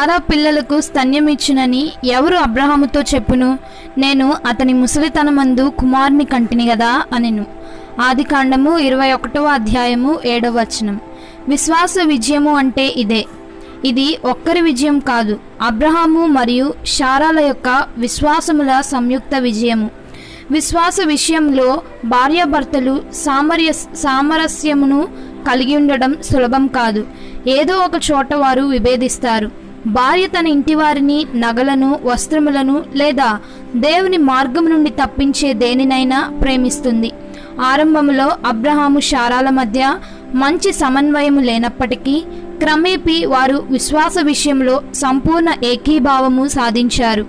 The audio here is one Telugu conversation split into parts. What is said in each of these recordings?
సారా పిల్లలకు స్తన్యం ఇచ్చినని ఎవరు అబ్రహాముతో చెప్పును? నేను అతని ముసలితనమందు కుమారుని కంటిని గదా అనెను. ఆది కాండము ఇరవై ఒకటవ అధ్యాయము ఏడవ వచనం. విశ్వాస విజయము అంటే ఇదే. ఇది ఒక్కరి విజయం కాదు అబ్రహాము మరియు షారాల యొక్క విశ్వాసముల సంయుక్త విజయము. విశ్వాస విషయంలో భార్యాభర్తలు సామర్య సామరస్యమును కలిగి ఉండడం సులభం కాదు. ఏదో ఒక చోట వారు విభేదిస్తారు. భార్య తన ఇంటి వారిని నగలను వస్త్రములను లేదా దేవుని మార్గం నుండి తప్పించే దేనినైనా ప్రేమిస్తుంది. ఆరంభంలో అబ్రహాము శారాల మధ్య మంచి సమన్వయము లేనప్పటికీ క్రమేపీ వారు విశ్వాస విషయంలో సంపూర్ణ ఏకీభావము సాధించారు.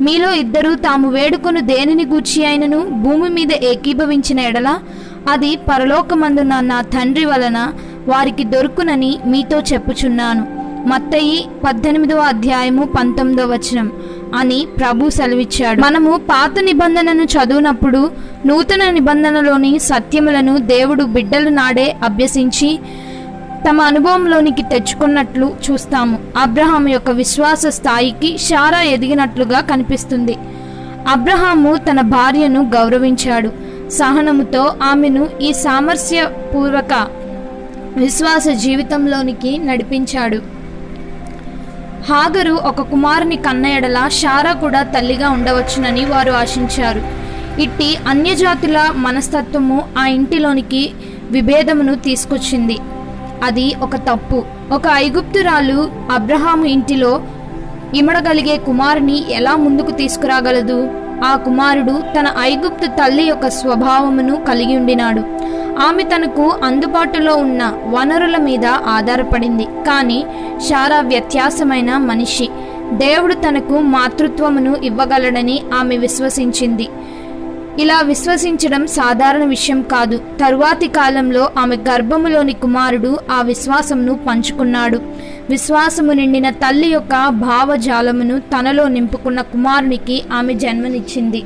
మీలో ఇద్దరు తాము వేడుకొను దేనిని గూర్చి అయినను భూమి మీద ఏకీభవించిన ఎడల అది పరలోకమందున నా తండ్రి వలన వారికి దొరుకునని మీతో చెప్పుచున్నాను. మత్తయి పద్దెనిమిదవ అధ్యాయము పంతొమ్మిదవ వచనం. అని ప్రభు సెలవిచ్చాడు. మనము పాత నిబంధనను చదివినప్పుడు నూతన నిబంధనలోని సత్యములను దేవుడు బిడ్డలు నాడే అభ్యసించి తమ అనుభవంలోనికి తెచ్చుకున్నట్లు చూస్తాము. అబ్రహాం యొక్క విశ్వాస స్థాయికి షారా ఎదిగినట్లుగా కనిపిస్తుంది. అబ్రహాము తన భార్యను గౌరవించాడు. సహనముతో ఆమెను ఈ సామరస్యపూర్వక విశ్వాస జీవితంలోనికి నడిపించాడు. హాగరు ఒక కుమారుని కన్నయడల షారా కూడా తల్లిగా ఉండవచ్చునని వారు ఆశించారు. ఇట్టి అన్యజాతుల మనస్తత్వము ఆ ఇంటిలోనికి విభేదమును తీసుకొచ్చింది. అది ఒక తప్పు. ఒక ఐగుప్తురాలు అబ్రహాము ఇంటిలో ఇమడగలిగే కుమారుని ఎలా ముందుకు తీసుకురాగలదు? ఆ కుమారుడు తన ఐగుప్తు తల్లి యొక్క స్వభావమును కలిగి ఉండినాడు. ఆమె తనకు అందుబాటులో ఉన్న వనరుల మీద ఆధారపడింది. కానీ శారా వ్యత్యాసమైన మనిషి. దేవుడు తనకు మాతృత్వమును ఇవ్వగలడని ఆమె విశ్వసించింది. ఇలా విశ్వసించడం సాధారణ విషయం కాదు. తరువాతి కాలంలో ఆమె గర్భములోని కుమారుడు ఆ విశ్వాసమును పంచుకున్నాడు. విశ్వాసము నిండిన తల్లి యొక్క భావజాలమును తనలో నింపుకున్న కుమారునికి ఆమె జన్మనిచ్చింది.